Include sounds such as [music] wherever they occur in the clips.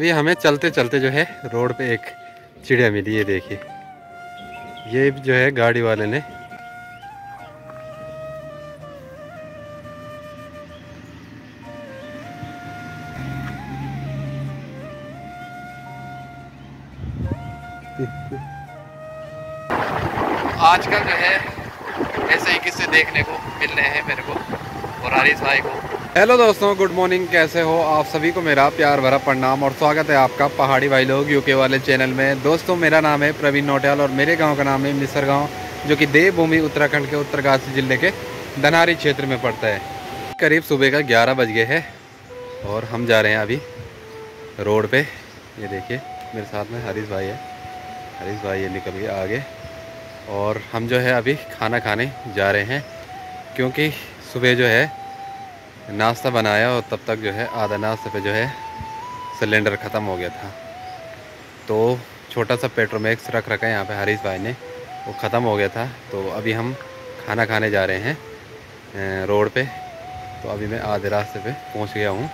अभी हमें चलते चलते जो है, रोड पे एक चिड़िया मिली, ये देखिए। ये जो है, गाड़ी वाले ने। आजकल जो है, ऐसे ही किस्से देखने को मिल रहे हैं मेरे को, और हरीश भाई को। हेलो दोस्तों गुड मॉर्निंग कैसे हो आप सभी को मेरा प्यार भरा प्रणाम और स्वागत है आपका पहाड़ी भाई लोग यूके वाले चैनल में। दोस्तों, मेरा नाम है प्रवीण नोटियाल और मेरे गाँव का नाम है मिसर गाँव, जो कि देवभूमि उत्तराखंड के उत्तरकाशी ज़िले के धनारी क्षेत्र में पड़ता है। करीब सुबह का ग्यारह बज गए है और हम जा रहे हैं अभी रोड पर ये देखिए, मेरे साथ में हरीश भाई है। हरीश भाई ये निकल गए आगे और हम जो है अभी खाना खाने जा रहे हैं, क्योंकि सुबह जो है नाश्ता बनाया और तब तक जो है आधा नाश्ते पे जो है सिलेंडर ख़त्म हो गया था। तो छोटा सा पेट्रोमैक्स रख रखा है यहाँ पे हरीश भाई ने, वो ख़त्म हो गया था। तो अभी हम खाना खाने जा रहे हैं रोड पे। तो अभी मैं आधे रास्ते पे पहुँच गया हूँ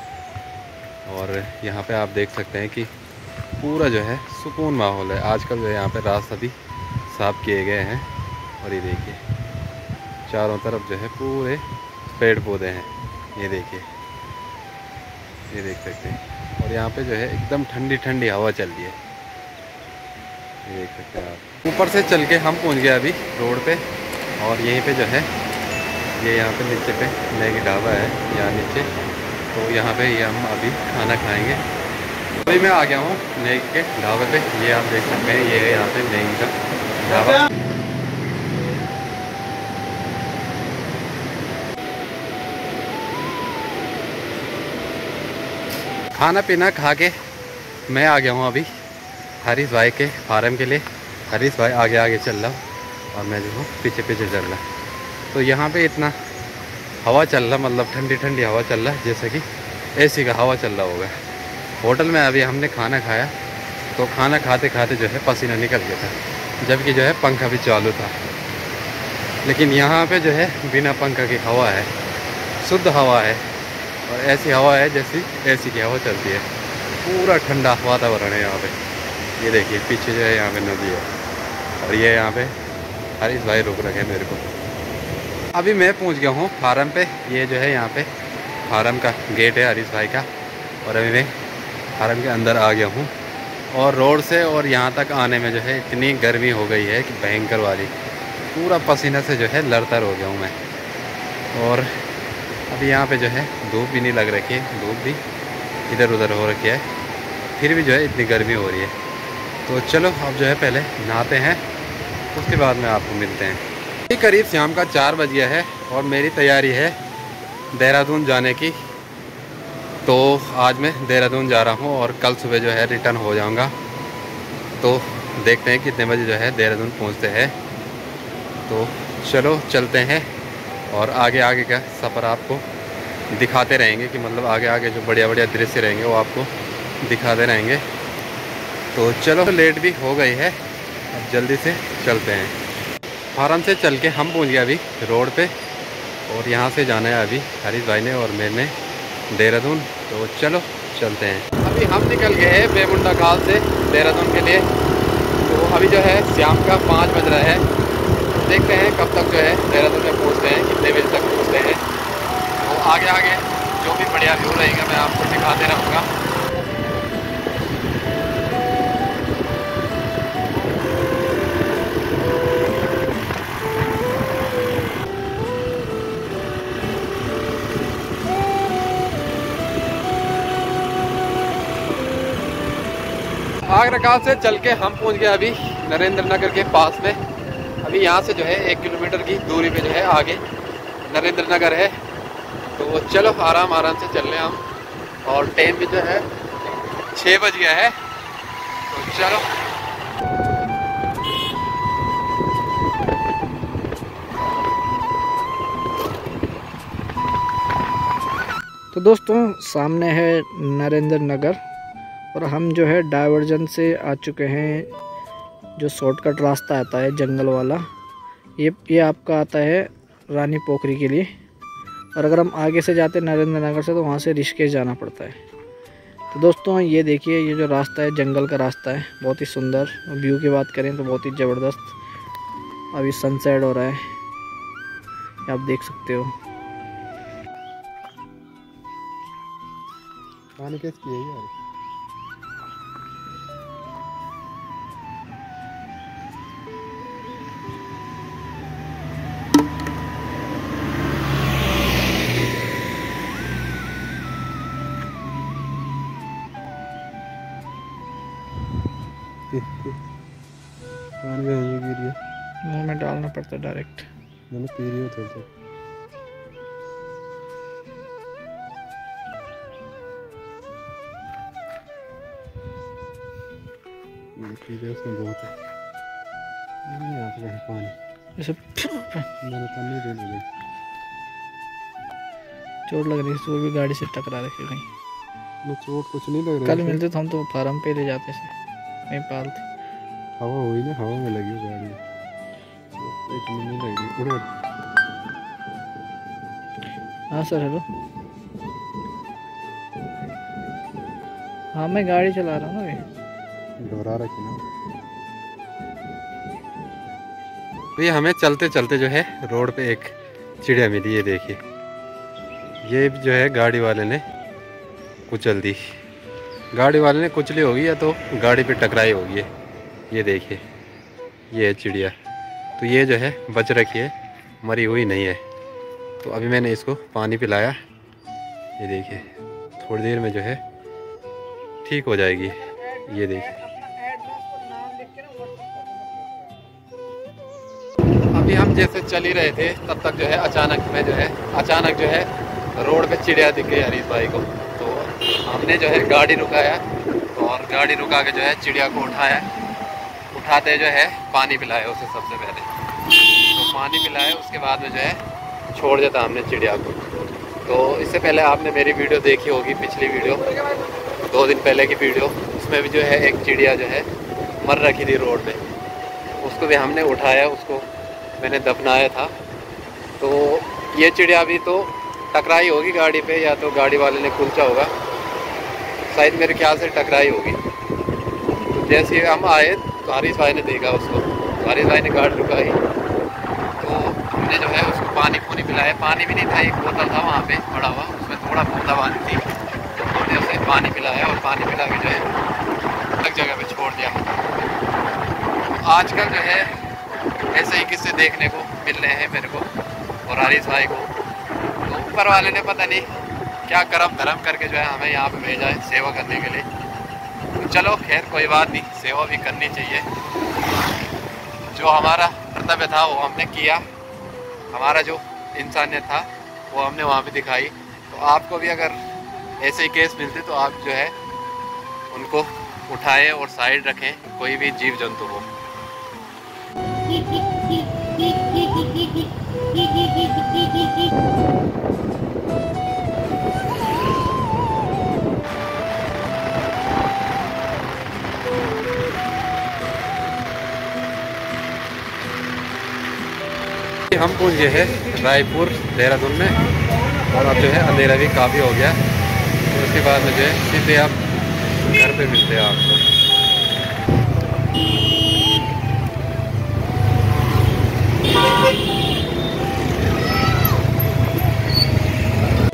और यहाँ पे आप देख सकते हैं कि पूरा जो है सुकून माहौल है। आजकल जो है यहाँ पर रास्ता भी साफ़ किए गए हैं और ये देखिए, चारों तरफ़ जो है पूरे पेड़ पौधे हैं। ये देखिए। ये देख सकते हैं। और यहाँ पे जो है एकदम ठंडी ठंडी हवा चल रही है। ये देख सकते हैं आप। ऊपर से चल के हम पहुँच गए अभी रोड पे। और यहीं पे जो है, ये यहाँ पे नीचे पे मैगी ढाबा है, यहाँ नीचे। तो यहाँ पे ये हम अभी खाना खाएँगे। अभी मैं आ गया हूँ नेक के ढाबे पे। ये आप देख सकते हैं, ये यहाँ पे नेक का ढाबा। खाना पीना खा के मैं आ गया हूँ अभी हरीश भाई के फार्म के लिए। हरीश भाई आगे आगे चल रहा हूँ और मैं जो हूँ पीछे पीछे चल रहा तो यहाँ पे इतना हवा चल रहा मतलब ठंडी ठंडी हवा चल रहा है जैसे कि एसी का हवा चल रहा होगा। होटल में अभी हमने खाना खाया तो खाना खाते खाते जो है पसीना निकल गया था, जबकि जो है पंखा भी चालू था। लेकिन यहाँ पे जो है बिना पंखा की हवा है, शुद्ध हवा है। और ऐसी हवा है जैसी, ऐसी की हवा चलती है। पूरा ठंडा वातावरण है यहाँ पे। ये देखिए, पीछे जो है यहाँ पे नदी है। और ये यहाँ पे हरीश भाई रुक रखे मेरे को। अभी मैं पहुँच गया हूँ फार्म पे। ये जो है यहाँ पे फार्म का गेट है हरीश भाई का। और अभी मैं फार्म के अंदर आ गया हूँ। और रोड से और यहाँ तक आने में जो है इतनी गर्मी हो गई है कि भयंकर वाली पूरा पसीना से जो है लड़तर हो गया हूँ मैं। और अभी यहाँ पे जो है, धूप भी नहीं लग रखी है, धूप भी इधर उधर हो रखी है। फिर भी जो है, इतनी गर्मी हो रही है। तो चलो, अब जो है, पहले नहाते हैं, उसके बाद में आपको मिलते हैं। करीब शाम का चार बज गया है और मेरी तैयारी है देहरादून जाने की। तो आज मैं देहरादून जा रहा हूँ और कल सुबह जो है, रिटर्न हो जाऊँगा। तो देखते हैं कितने बजे जो है, देहरादून पहुँचते हैं। तो चलो, चलते हैं। और आगे आगे का सफ़र आपको दिखाते रहेंगे कि मतलब आगे आगे जो बढ़िया बढ़िया दृश्य रहेंगे वो आपको दिखाते रहेंगे। तो चलो, लेट भी हो गई है। अब जल्दी से चलते हैं। फार्म से चल के हम पहुँच गए अभी रोड पे और यहाँ से जाना है अभी हरीश भाई ने और मैंने देहरादून। तो चलो, चलते हैं। अभी हम निकल गए हैं बेमुंडा खाल से देहरादून के लिए। तो अभी जो है, शाम का पाँच बज रहा है। देखते हैं कब तक जो है देहरादून में पहुँचते हैं, कितने बजे तक पहुँचते हैं। तो आगे आगे, जो भी बढ़िया व्यू रहेगा, मैं आपको दिखाते रहूँगा आगरा से चल के हम पहुँच गए अभी नरेंद्र नगर के पास में। अभी यहाँ से जो है एक किलोमीटर की दूरी पे जो है आगे नरेंद्र नगर है। तो चलो आराम आराम से चल रहे हम। और टाइम भी जो है छः बज गया है। तो चलो। तो दोस्तों, सामने है नरेंद्र नगर और हम जो है डाइवर्जन से आ चुके हैं जो शॉर्टकट रास्ता आता है, जंगल वाला, ये ये आपका आता है रानी पोखरी के लिए। और अगर हम आगे से जाते नरेंद्र नगर से तो वहाँ से ऋषिकेश जाना पड़ता है। तो दोस्तों, ये देखिए, ये जो रास्ता है, जंगल का रास्ता है, बहुत ही सुंदर। व्यू की बात करें तो बहुत ही ज़बरदस्त। अभी सनसेट हो रहा है। आप देख सकते हो। पानी कैसे है यार। पानी का ये गिर गया मुँह में डालना पड़ता है डायरेक्ट मैंने पी रही हो थोड़ा सा पी लिया उसमें बहुत है नहीं यहाँ पे पानी मैंने दे चोट लग रही है तो भी गाड़ी से टकरा रखे कहीं। चोट कुछ नहीं लग रही कल मिलते तो हम तो फार्म पे ले जाते थे। नहीं पालते। हवा हुई ना हवा में लगी गाड़ी। इतनी नहीं लगी उड़ो। हाँ सर हेलो हाँ मैं गाड़ी चला रहा हूँ ना घबरा रखी ना। तो ये हमें चलते चलते जो है रोड पे एक चिड़िया मिली ये देखिए। ये जो है गाड़ी वाले ने कुचल दी। गाड़ी वाले ने कुचली होगी या तो गाड़ी पे टकराई होगी ये देखिए, ये है चिड़िया। तो ये जो है, बच रखी है, मरी हुई नहीं है। तो अभी मैंने इसको पानी पिलाया। ये देखिए, थोड़ी देर में जो है, ठीक हो जाएगी। ये देखिए। अभी हम जैसे चल ही रहे थे, तब तक जो है अचानक में जो है, अचानक जो है, रोड पे चिड़िया दिख गई हरीश भाई को। हमने जो है गाड़ी रुकाया और गाड़ी रुका के जो है चिड़िया को उठाया। उठाते जो है पानी पिलाया उसे सबसे पहले। तो पानी पिलाया, उसके बाद में जो है छोड़ देता हमने चिड़िया को। तो इससे पहले आपने मेरी वीडियो देखी होगी, पिछली वीडियो, दो दिन पहले की वीडियो। उसमें भी जो है एक चिड़िया जो है मर रखी थी रोड पे। उसको भी हमने उठाया, उसको मैंने दफनाया था। तो ये चिड़िया भी तो टकराई होगी गाड़ी पे, या तो गाड़ी वाले ने कुलचा होगा। शायद मेरे ख्याल से टकराई होगी। तो जैसे हम आए तो हरीश भाई ने देखा उसको। हरीश भाई ने गाड़ी रुकाई तो हमने जो है उसको पानी पूनी पिलाया। पानी भी नहीं था, एक बोतल था वहाँ पे पड़ा हुआ। उसमें थोड़ा बूंदा पानी थी। तो हमने उसे पानी पिलाया और पानी पिला के जो है अलग जगह पे छोड़ दिया। आजकल जो है ऐसे ही किस्से देखने को मिल रहे हैं मेरे को और हरीश भाई को। तो ऊपर वाले ने पता नहीं क्या करम धर्म करके जो है हमें यहाँ पे भेजा है सेवा करने के लिए। तो चलो, खैर, कोई बात नहीं, सेवा भी करनी चाहिए। जो हमारा कर्तव्य था, वो हमने किया। हमारा जो इंसानियत था, वो हमने वहाँ पे दिखाई। तो आपको भी अगर ऐसे ही केस मिलते तो आप जो है उनको उठाएँ और साइड रखें, कोई भी जीव जंतु हो। [laughs] हम पहुँच गए हैं रायपुर, देहरादून में। और अब जो है, अंधेरा भी काफ़ी हो गया। तो उसके बाद में जो है, सीधे आप घर पे मिलते हैं आपको।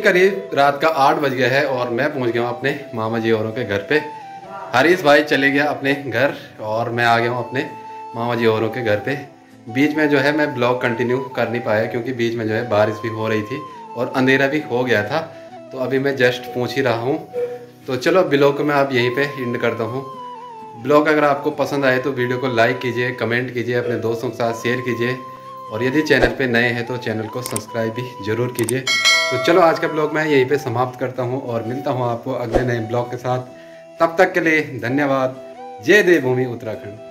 करीब रात का आठ बज गया है और मैं पहुँच गया हूँ अपने मामा जी औरों के घर पे। हरीश भाई चले गया अपने घर और मैं आ गया हूँ अपने मामा जी औरों के घर पे। बीच में जो है मैं ब्लॉग कंटिन्यू कर नहीं पाया क्योंकि बीच में जो है बारिश भी हो रही थी और अंधेरा भी हो गया था। तो अभी मैं जस्ट पहुँच ही रहा हूँ। तो चलो ब्लॉग को मैं आप यहीं पे एंड करता हूँ। ब्लॉग अगर आपको पसंद आए तो वीडियो को लाइक कीजिए कमेंट कीजिए, अपने दोस्तों के साथ शेयर कीजिए। और यदि चैनल पे नए हैं तो चैनल को सब्सक्राइब भी ज़रूर कीजिए। तो चलो, आज का ब्लॉग मैं यहीं पे समाप्त करता हूँ और मिलता हूँ आपको अगले नए ब्लॉग के साथ। तब तक के लिए धन्यवाद। जय देवभूमि उत्तराखंड।